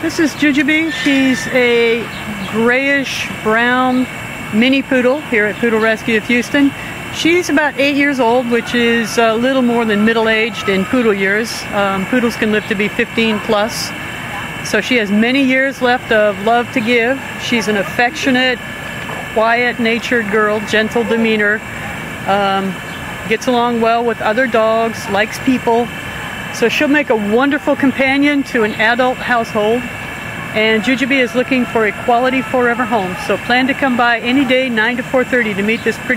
This is Jujubee. She's a grayish brown mini poodle here at Poodle Rescue of Houston. She's about eight years old, which is a little more than middle-aged in poodle years. Um, poodles can live to be 15 plus. So she has many years left of love to give. She's an affectionate, quiet-natured girl, gentle demeanor, um, gets along well with other dogs, likes people. So she'll make a wonderful companion to an adult household. And Jujubee is looking for a quality forever home. So plan to come by any day, 9 to 4.30 to meet this pretty